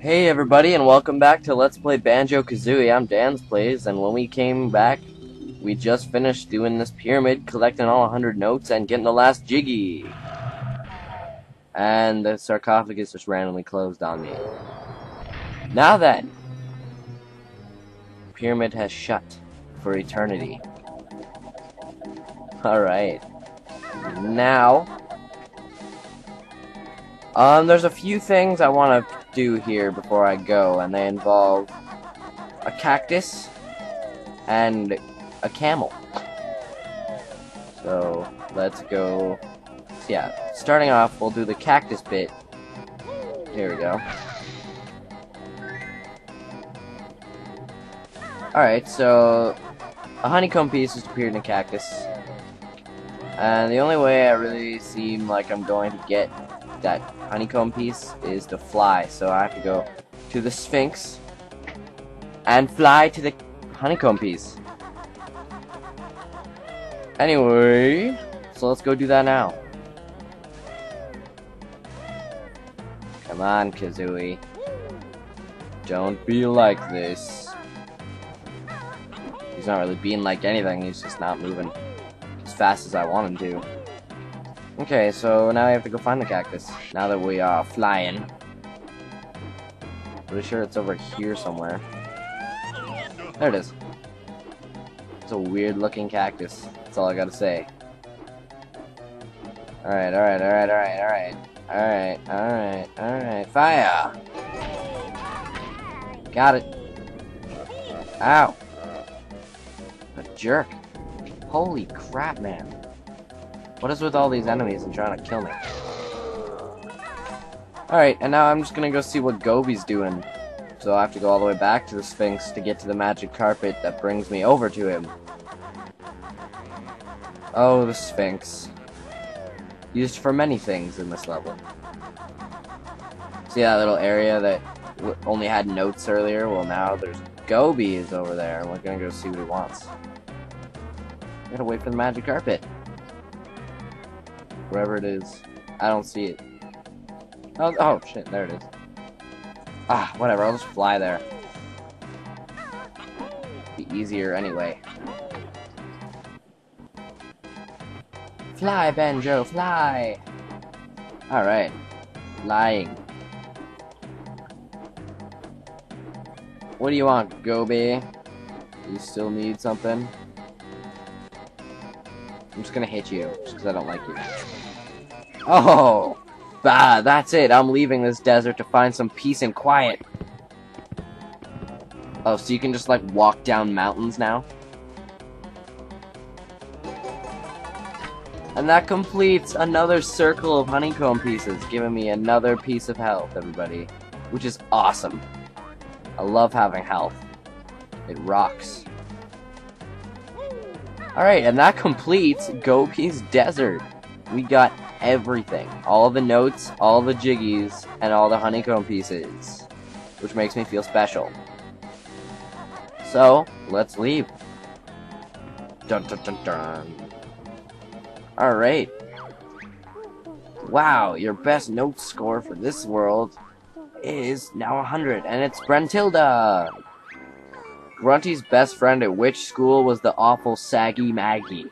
Hey everybody and welcome back to Let's Play Banjo-Kazooie. I'm Dan's Plays and when we came back, we just finished doing this pyramid, collecting all 100 notes and getting the last Jiggy. And the sarcophagus just randomly closed on me. Now then, pyramid has shut for eternity. Alright. Now, um, there's a few things I want to do here before I go, and they involve a cactus and a camel. So, let's go. So yeah, starting off, we'll do the cactus bit. Here we go. Alright, so a honeycomb piece just appeared in a cactus. And the only way I really seem like I'm going to get that honeycomb piece is to fly. So I have to go to the Sphinx and fly to the honeycomb piece. Anyway, so let's go do that now. Come on, Kazooie. Don't be like this. He's not really being like anything, he's just not moving as fast as I want him to. Okay, so now I have to go find the cactus. Now that we are flying. Pretty sure it's over here somewhere. There it is. It's a weird looking cactus. That's all I gotta say. Alright, alright, alright, alright, alright. Alright, alright, alright. Fire! Got it. Ow. A jerk. Holy crap, man. What is with all these enemies and trying to kill me? Alright, and now I'm just gonna go see what Gobi's doing. So I have to go all the way back to the Sphinx to get to the magic carpet that brings me over to him. Oh, the Sphinx. Used for many things in this level. See that little area that only had notes earlier? Well, now there's Gobi is over there, and we're gonna go see what he wants. gotta wait for the magic carpet wherever it is. I don't see it. Oh, oh shit, there it is. Ah, whatever, I'll just fly there. Be easier anyway. Fly, Banjo, fly! Alright. Flying. What do you want, Gobi? You still need something? I'm just gonna hit you, just because I don't like you. Oh! Ah, that's it. I'm leaving this desert to find some peace and quiet. Oh, so you can just, like, walk down mountains now? And that completes another circle of honeycomb pieces, giving me another piece of health, everybody. Which is awesome. I love having health. It rocks. Alright, and that completes Gobi's Desert. We got everything. All the notes, all the jiggies, and all the honeycomb pieces. Which makes me feel special. So, let's leave. Dun dun dun dun. Alright. Wow, your best note score for this world is now 100, and it's Brentilda! Grunty's best friend at which school was the awful Saggy Maggie?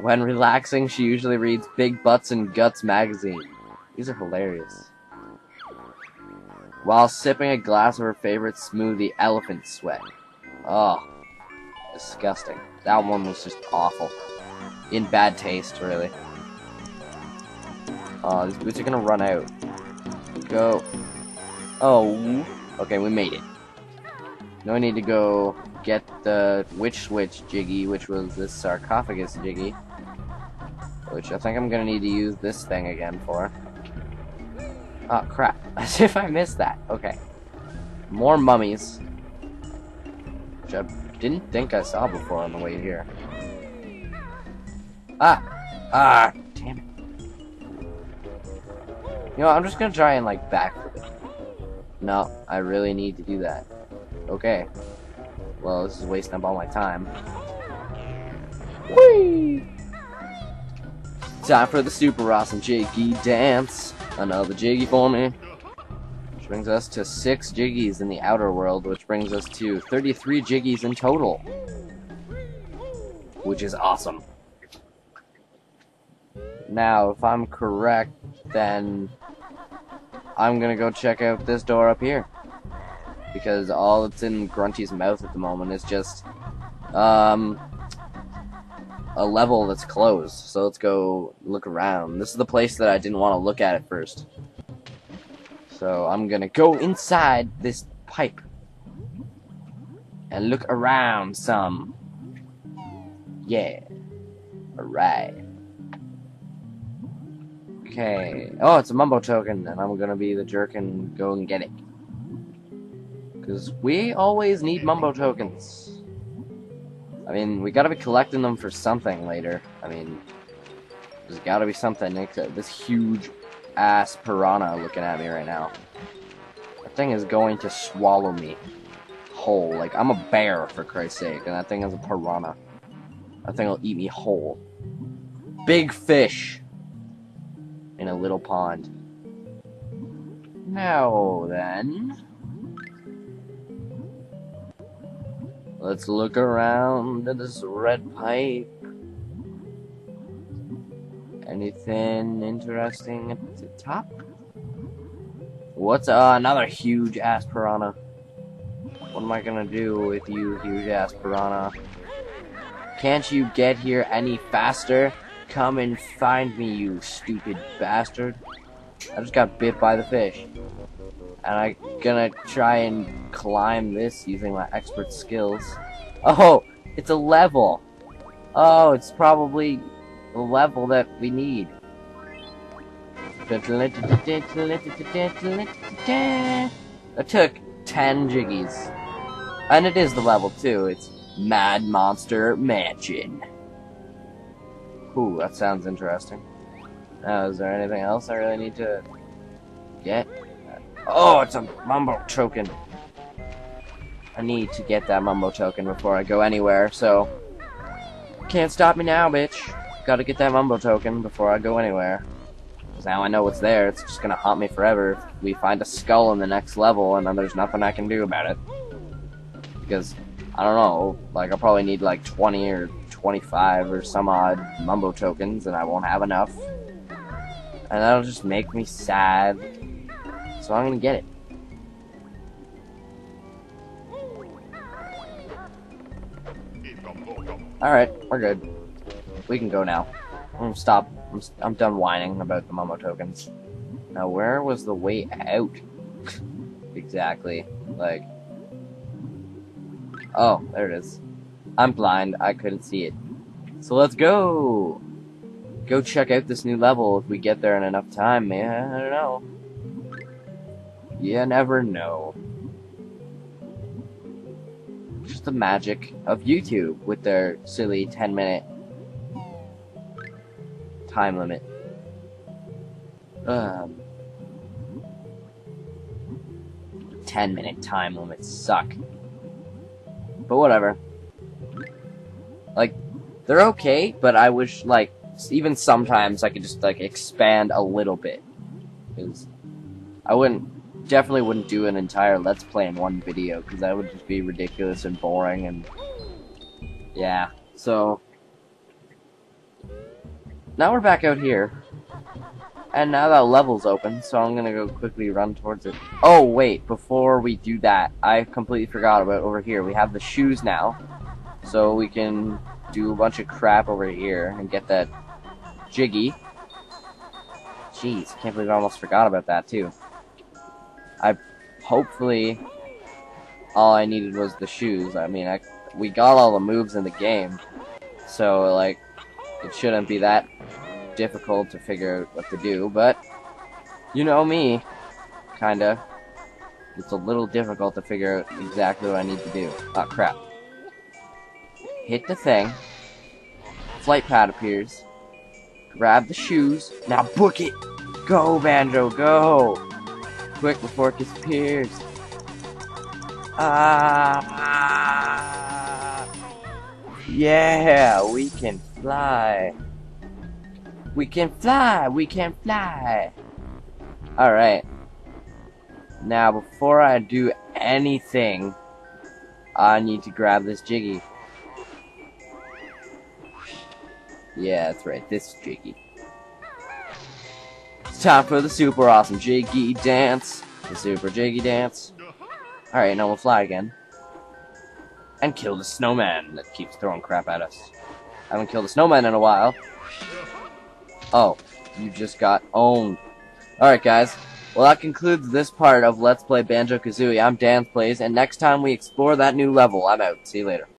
When relaxing, she usually reads Big Butts and Guts magazine. These are hilarious. While sipping a glass of her favorite smoothie, Elephant Sweat. Oh, disgusting. That one was just awful. In bad taste, really. Oh, these boots are gonna run out. Go. Oh, okay, we made it. Now I need to go get the Witch Switch Jiggy, which was this sarcophagus Jiggy. Which I think I'm gonna need to use this thing again for. Oh crap, as if I missed that. Okay. More mummies. Which I didn't think I saw before on the way here. Ah! Ah! Damn it. You know, I'm just gonna try and like backflip. No, I really need to do that. Okay. Well, this is wasting up all my time. Whee! Time for the super awesome jiggy dance. Another jiggy for me. Which brings us to 6 Jiggies in the outer world, which brings us to 33 Jiggies in total. Which is awesome. Now, if I'm correct, then I'm gonna go check out this door up here. Because all that's in Grunty's mouth at the moment is just, um, a level that's closed. So let's go look around. This is the place that I didn't want to look at at first. So I'm gonna go inside this pipe and look around some. Yeah. Alright. Okay. Oh, it's a mumbo token, and I'm gonna be the jerk and go and get it. Because we always need mumbo tokens. I mean, we gotta be collecting them for something later. I mean, there's gotta be something. This huge ass piranha looking at me right now. That thing is going to swallow me whole. Like, I'm a bear, for Christ's sake, and that thing is a piranha. That thing will eat me whole. Big fish in a little pond. Now then, let's look around at this red pipe. Anything interesting at the top? What's uh, another huge ass piranha? What am I gonna do with you, huge ass piranha? Can't you get here any faster? Come and find me, you stupid bastard. I just got bit by the fish. And I'm gonna try and climb this using my expert skills. Oh, it's a level. Oh, it's probably the level that we need. That took 10 jiggies. And it is the level too. It's Mad Monster Mansion. Ooh, that sounds interesting. Now, is there anything else I really need to get? Oh, oh, it's a mumbo token. I need to get that mumbo token before I go anywhere, so can't stop me now, bitch. Gotta get that mumbo token before I go anywhere. Cause now I know what's there, it's just gonna haunt me forever if we find a skull in the next level and then there's nothing I can do about it. Because, I don't know, like, I'll probably need like 20 or 25 or some odd mumbo tokens and I won't have enough. And that'll just make me sad. So I'm gonna get it. Alright, we're good. We can go now. I'm stop. I'm, I'm done whining about the Mumbo tokens. Now, where was the way out? exactly. Like. Oh, there it is. I'm blind. I couldn't see it. So let's go! Go check out this new level if we get there in enough time, man. I don't know. You never know. Just the magic of YouTube with their silly 10 minute time limit. Um, 10 minute time limits suck. But whatever. Like, they're okay, but I wish, like, even sometimes I could just, like, expand a little bit. Because I wouldn't, definitely wouldn't do an entire Let's Play in one video, because that would just be ridiculous and boring, and, yeah. So, now we're back out here. And now that level's open, so I'm gonna go quickly run towards it. Oh, wait, before we do that, I completely forgot about over here. We have the shoes now, so we can do a bunch of crap over here and get that Jiggy. Jeez, can't believe I almost forgot about that, too. I, hopefully, all I needed was the shoes. I mean, I, we got all the moves in the game, so, like, it shouldn't be that difficult to figure out what to do, but you know me, kinda. It's a little difficult to figure out exactly what I need to do. Oh crap. Hit the thing. Flight pad appears. Grab the shoes. Now book it! Go, Banjo, go! Quick before it disappears. Ah! Yeah, we can fly. We can fly! We can fly! Alright. Now, before I do anything, I need to grab this Jiggy. Yeah, that's right, this is Jiggy. It's time for the super awesome Jiggy dance. The super Jiggy dance. Alright, now we'll fly again. And kill the snowman that keeps throwing crap at us. I haven't killed a snowman in a while. Oh, you just got owned. Alright, guys. Well, that concludes this part of Let's Play Banjo-Kazooie. I'm Dan Plays, and next time we explore that new level, I'm out. See you later.